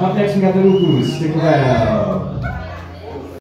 once again, we are calling the DGM